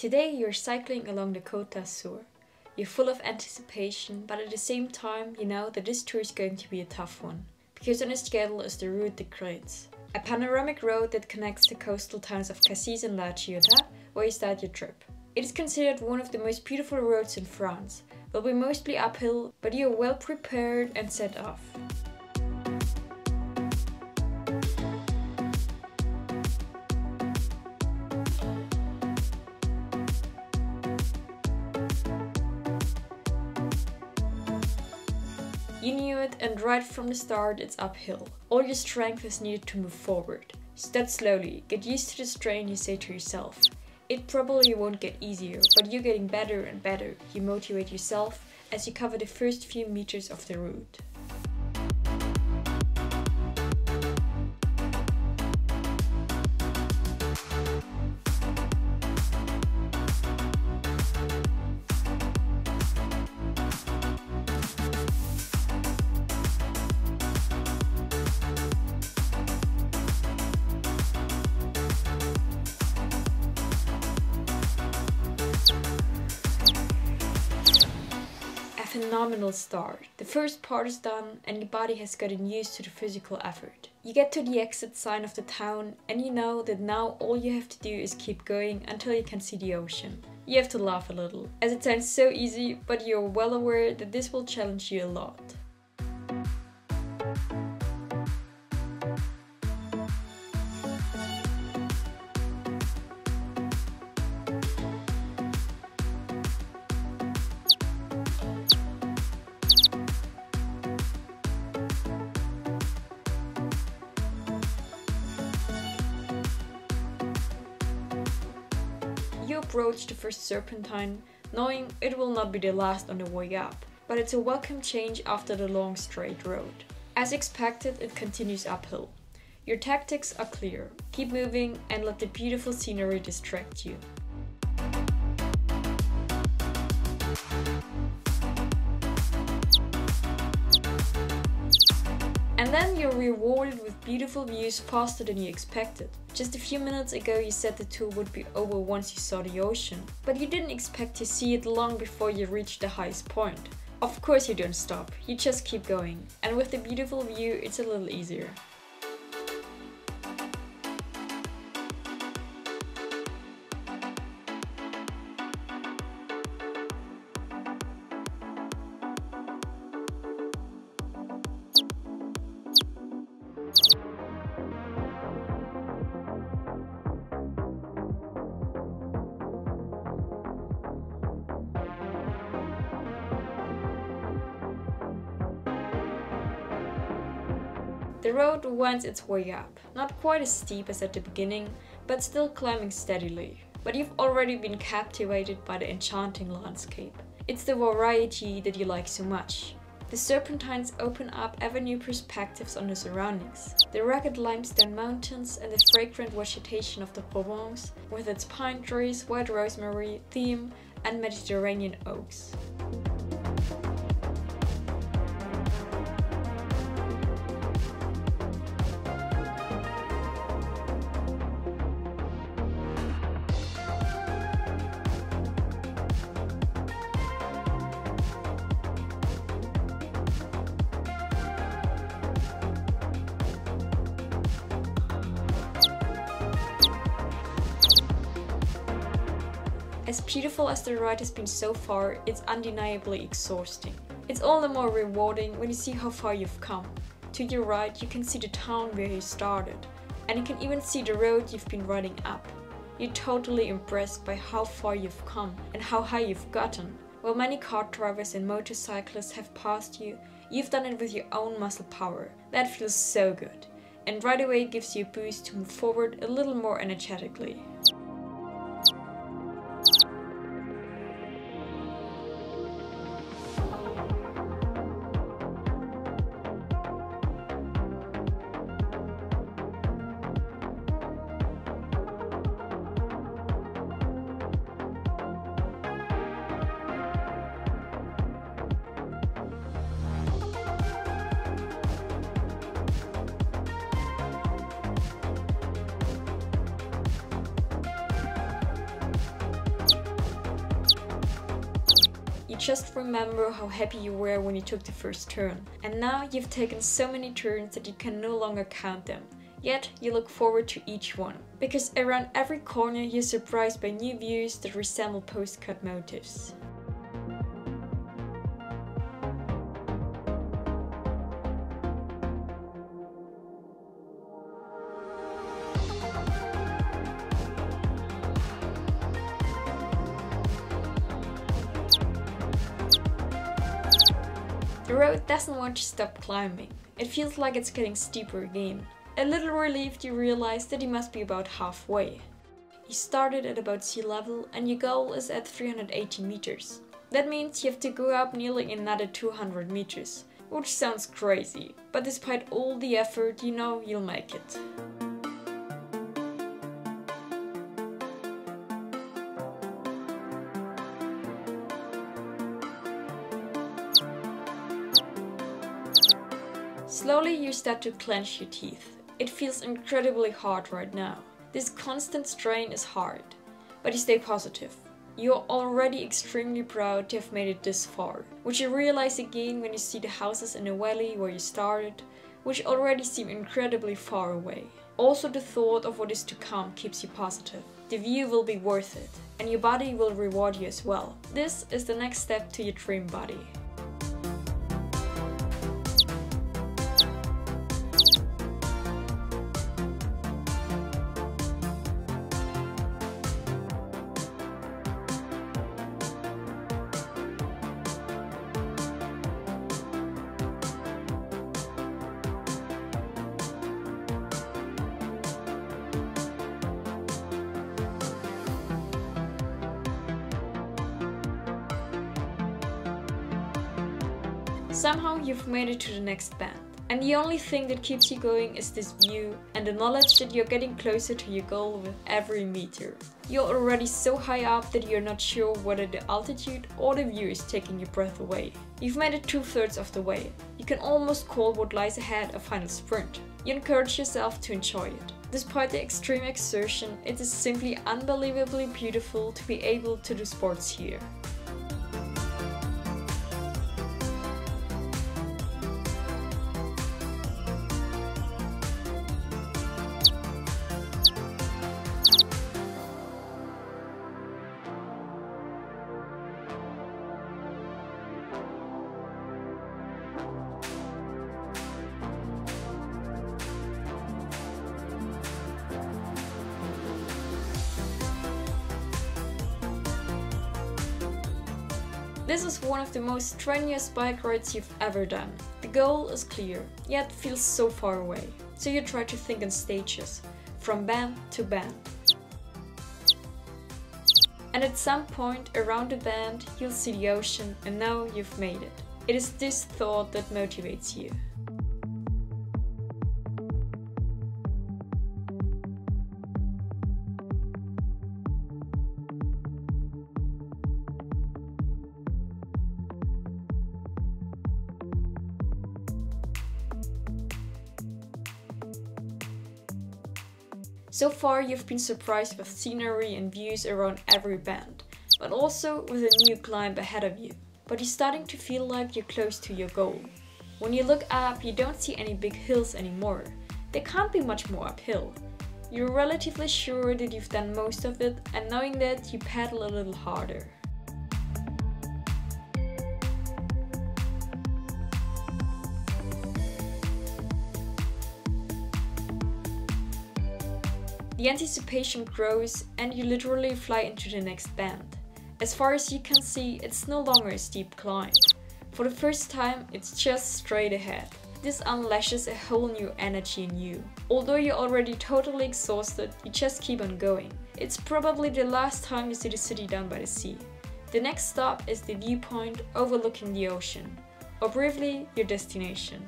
Today you're cycling along the Côte d'Azur. You're full of anticipation, but at the same time, you know that this tour is going to be a tough one. Because on the schedule is the Route des Cretes, a panoramic road that connects the coastal towns of Cassis and La Ciotat, where you start your trip. It is considered one of the most beautiful roads in France. It Will be mostly uphill, but you are well prepared and set off. Right from the start, it's uphill. All your strength is needed to move forward. Step slowly, get used to the strain, you say to yourself. It probably won't get easier, but you're getting better and better. You motivate yourself as you cover the first few meters of the route. Phenomenal start. The first part is done and your body has gotten used to the physical effort. You get to the exit sign of the town and you know that now all you have to do is keep going until you can see the ocean. You have to laugh a little, as it sounds so easy, but you're well aware that this will challenge you a lot. Approach the first serpentine, knowing it will not be the last on the way up, but it's a welcome change after the long straight road. As expected, it continues uphill. Your tactics are clear. Keep moving and let the beautiful scenery distract you. And then you're rewarded with beautiful views faster than you expected. Just a few minutes ago you said the tour would be over once you saw the ocean, but you didn't expect to see it long before you reached the highest point. Of course you don't stop, you just keep going, and with the beautiful view it's a little easier. The road winds its way up, not quite as steep as at the beginning, but still climbing steadily. But you've already been captivated by the enchanting landscape. It's the variety that you like so much. The serpentines open up ever new perspectives on the surroundings. The rugged limestone mountains and the fragrant vegetation of the Provence, with its pine trees, white rosemary, thyme, and Mediterranean oaks. As beautiful as the ride has been so far, it's undeniably exhausting. It's all the more rewarding when you see how far you've come. To your right, you can see the town where you started, and you can even see the road you've been riding up. You're totally impressed by how far you've come and how high you've gotten. While many car drivers and motorcyclists have passed you, you've done it with your own muscle power. That feels so good. And right away gives you a boost to move forward a little more energetically. Just remember how happy you were when you took the first turn. And now you've taken so many turns that you can no longer count them. Yet you look forward to each one, because around every corner you're surprised by new views that resemble postcard motifs. Road doesn't want to stop climbing. It feels like it's getting steeper again. A little relieved, you realize that you must be about halfway. You started at about sea level and your goal is at 380 meters. That means you have to go up nearly another 200 meters, which sounds crazy, but despite all the effort, you know you'll make it. Slowly you start to clench your teeth. It feels incredibly hard right now. This constant strain is hard, but you stay positive. You're already extremely proud to have made it this far, which you realize again when you see the houses in the valley where you started, which already seem incredibly far away. Also the thought of what is to come keeps you positive. The view will be worth it, and your body will reward you as well. This is the next step to your dream body. Somehow you've made it to the next band. And the only thing that keeps you going is this view and the knowledge that you're getting closer to your goal with every meter. You're already so high up that you're not sure whether the altitude or the view is taking your breath away. You've made it two thirds of the way. You can almost call what lies ahead a final sprint. You encourage yourself to enjoy it. Despite the extreme exertion, it is simply unbelievably beautiful to be able to do sports here. This is one of the most strenuous bike rides you've ever done. The goal is clear, yet feels so far away. So you try to think in stages, from bend to bend. And at some point around the bend, you'll see the ocean and now you've made it. It is this thought that motivates you. So far, you've been surprised with scenery and views around every bend, but also with a new climb ahead of you. But you're starting to feel like you're close to your goal. When you look up, you don't see any big hills anymore. There can't be much more uphill. You're relatively sure that you've done most of it, and knowing that, you pedal a little harder. The anticipation grows and you literally fly into the next bend. As far as you can see, it's no longer a steep climb. For the first time, it's just straight ahead. This unleashes a whole new energy in you. Although you're already totally exhausted, you just keep on going. It's probably the last time you see the city down by the sea. The next stop is the viewpoint overlooking the ocean, or briefly, your destination.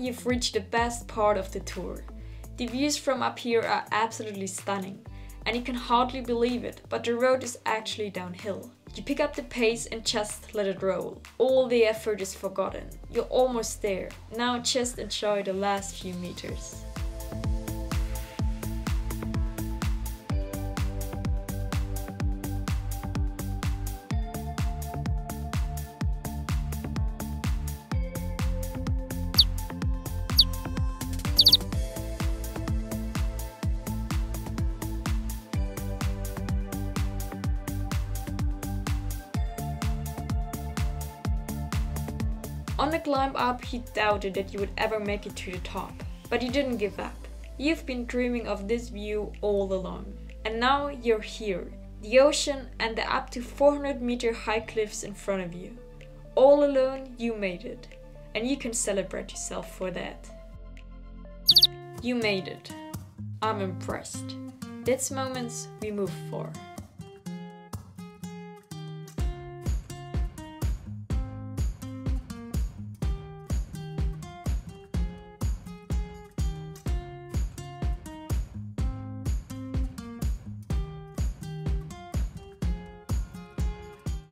You've reached the best part of the tour. The views from up here are absolutely stunning, and you can hardly believe it, but the road is actually downhill. You pick up the pace and just let it roll. All the effort is forgotten. You're almost there. Now just enjoy the last few meters. On the climb up, he doubted that you would ever make it to the top. But you didn't give up. You've been dreaming of this view all along. And now you're here. The ocean and the up to 400 meter high cliffs in front of you. All alone, you made it. And you can celebrate yourself for that. You made it. I'm impressed. That's moments we move for.